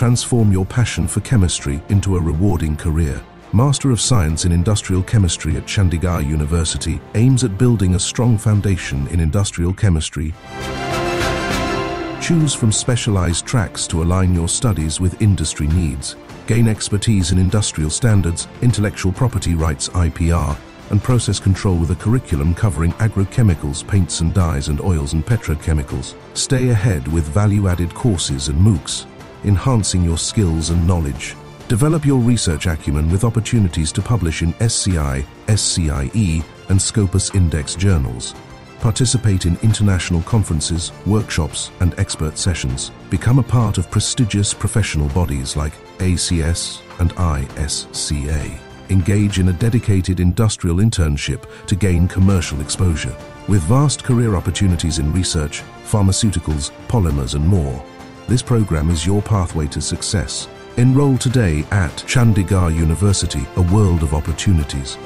Transform your passion for chemistry into a rewarding career. Master of Science in Industrial Chemistry at Chandigarh University aims at building a strong foundation in industrial chemistry. Choose from specialized tracks to align your studies with industry needs. Gain expertise in industrial standards, intellectual property rights IPR, and process control with a curriculum covering agrochemicals, paints and dyes and oils and petrochemicals. Stay ahead with value-added courses and MOOCs, enhancing your skills and knowledge. Develop your research acumen with opportunities to publish in SCI, SCIE and Scopus Index journals. Participate in international conferences, workshops and expert sessions. Become a part of prestigious professional bodies like ACS and ISCA engage in a dedicated industrial internship to gain commercial exposure. With vast career opportunities in research, pharmaceuticals, polymers and more, this program is your pathway to success. Enroll today at Chandigarh University, a world of opportunities.